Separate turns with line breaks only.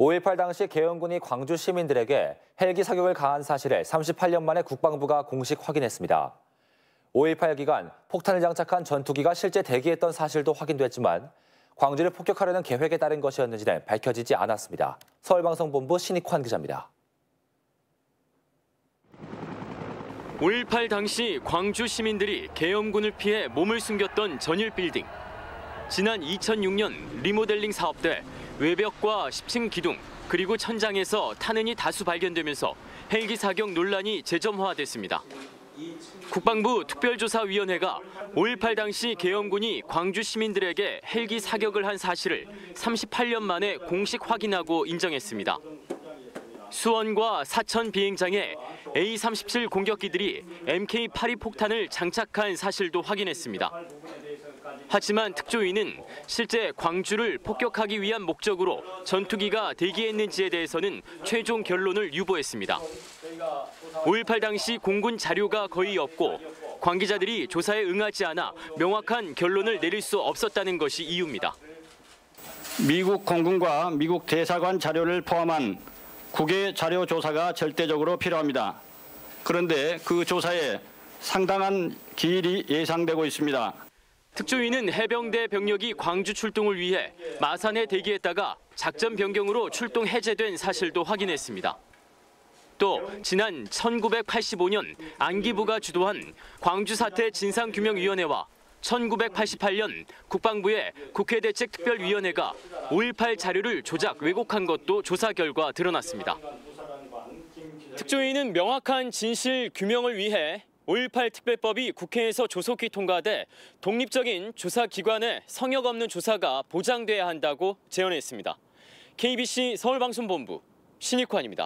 5.18 당시 계엄군이 광주 시민들에게 헬기 사격을 가한 사실을 38년 만에 국방부가 공식 확인했습니다. 5.18 기간 폭탄을 장착한 전투기가 실제 대기했던 사실도 확인됐지만 광주를 폭격하려는 계획에 따른 것이었는지는 밝혀지지 않았습니다. 서울방송본부 신익환 기자입니다.
5.18 당시 광주 시민들이 계엄군을 피해 몸을 숨겼던 전일 빌딩. 지난 2006년 리모델링 사업 때 외벽과 10층 기둥 그리고 천장에서 탄흔이 다수 발견되면서 헬기 사격 논란이 재점화됐습니다. 국방부 특별조사위원회가 5.18 당시 계엄군이 광주 시민들에게 헬기 사격을 한 사실을 38년 만에 공식 확인하고 인정했습니다. 수원과 사천 비행장에 A-37 공격기들이 MK-82 폭탄을 장착한 사실도 확인했습니다. 하지만 특조위는 실제 광주를 폭격하기 위한 목적으로 전투기가 대기했는지에 대해서는 최종 결론을 유보했습니다. 5.18 당시 공군 자료가 거의 없고 관계자들이 조사에 응하지 않아 명확한 결론을 내릴 수 없었다는 것이 이유입니다.
미국 공군과 미국 대사관 자료를 포함한 국외 자료 조사가 절대적으로 필요합니다. 그런데 그 조사에 상당한 기일이 예상되고 있습니다.
특조위는 해병대 병력이 광주 출동을 위해 마산에 대기했다가 작전 변경으로 출동 해제된 사실도 확인했습니다. 또 지난 1985년 안기부가 주도한 광주 사태 진상규명위원회와 1988년 국방부의 국회대책특별위원회가 5.18 자료를 조작 왜곡한 것도 조사 결과 드러났습니다. 특조위는 명확한 진실 규명을 위해 5.18 특별법이 국회에서 조속히 통과돼 독립적인 조사기관의 성역 없는 조사가 보장돼야 한다고 제언했습니다. KBC 서울방송본부 신익환입니다.